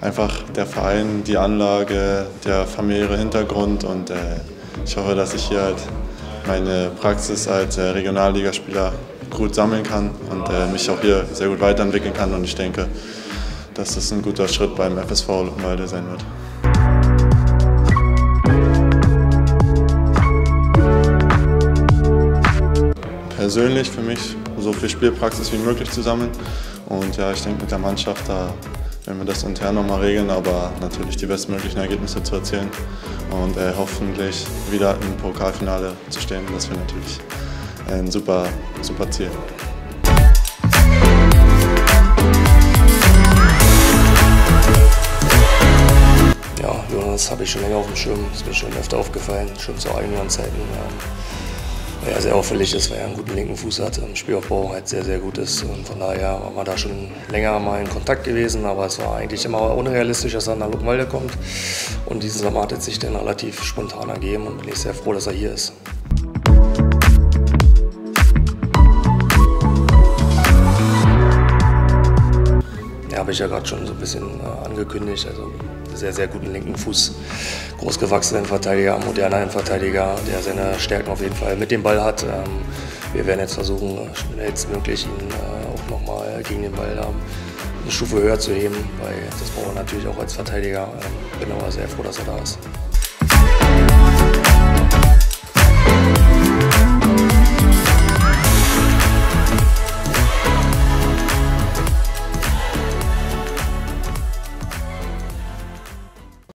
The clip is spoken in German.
Einfach der Verein, die Anlage, der familiäre Hintergrund und äh, ich hoffe, dass ich hier halt meine Praxis als äh, Regionalligaspieler gut sammeln kann und äh, mich auch hier sehr gut weiterentwickeln kann und ich denke, dass das ein guter Schritt beim FSV Luckenwalde sein wird. Persönlich für mich so viel Spielpraxis wie möglich zu sammeln und ja, ich denke mit der Mannschaft da werden wir das intern nochmal regeln, aber natürlich die bestmöglichen Ergebnisse zu erzielen und äh, hoffentlich wieder im Pokalfinale zu stehen. Das wäre natürlich ein super, super Ziel. Ja, Jonas habe ich schon länger auf dem Schirm, ist mir schon öfter aufgefallen, schon zu eigenen Zeiten. Ja, sehr auffällig ist, weil er einen guten linken Fuß hat, im Spielaufbau halt sehr, sehr gut ist. Und von daher waren wir da schon länger mal in Kontakt gewesen, aber es war eigentlich immer unrealistisch, dass er nach Luckenwalde kommt. Und dieses Sommer hat sich dann relativ spontan ergeben und bin ich sehr froh, dass er hier ist. habe ich ja gerade schon so ein bisschen äh, angekündigt. Also sehr, sehr guten linken Fuß, großgewachsenen Verteidiger, moderner Verteidiger, der seine Stärken auf jeden Fall mit dem Ball hat. Ähm, wir werden jetzt versuchen, schnellstmöglich ihn äh, auch nochmal gegen den Ball eine Stufe höher zu heben, weil das brauchen wir natürlich auch als Verteidiger. Ähm, bin aber sehr froh, dass er da ist.